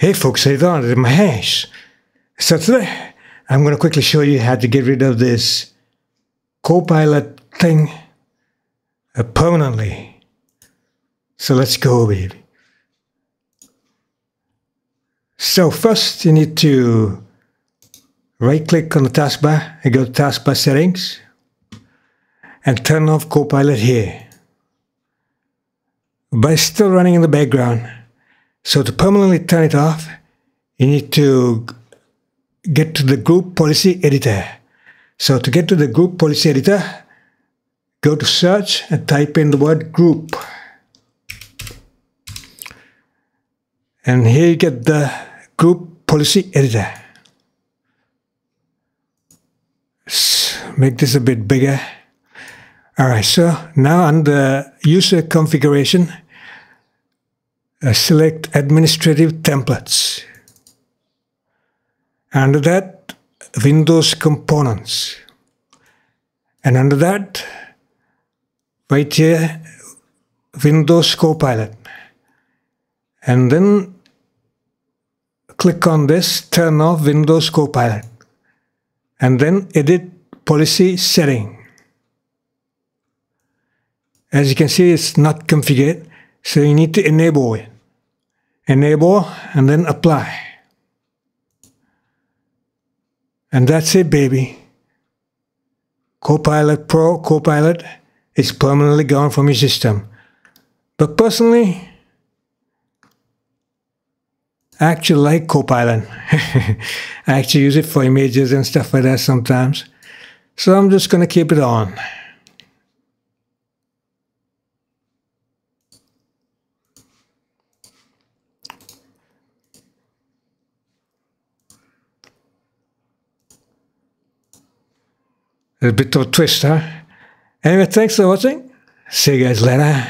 Hey folks, how you doing? It's Mahesh. So today, I'm going to quickly show you how to get rid of this Copilot thing uh, permanently. So let's go, baby. So first, you need to right-click on the taskbar and go to taskbar settings and turn off Copilot here. But it's still running in the background. So to permanently turn it off, you need to get to the group policy editor. So to get to the group policy editor, go to search and type in the word group. And here you get the group policy editor. Let's make this a bit bigger. All right, so now under user configuration, uh, select administrative templates. Under that, Windows components. And under that, right here, Windows Copilot. And then click on this, turn off Windows Copilot. And then edit policy setting. As you can see, it's not configured. So you need to enable it. Enable and then apply. And that's it, baby. Copilot Pro, Copilot is permanently gone from your system. But personally, I actually like Copilot. I actually use it for images and stuff like that sometimes. So I'm just going to keep it on. A bit of a twist, huh? Anyway, thanks for watching. See you guys later.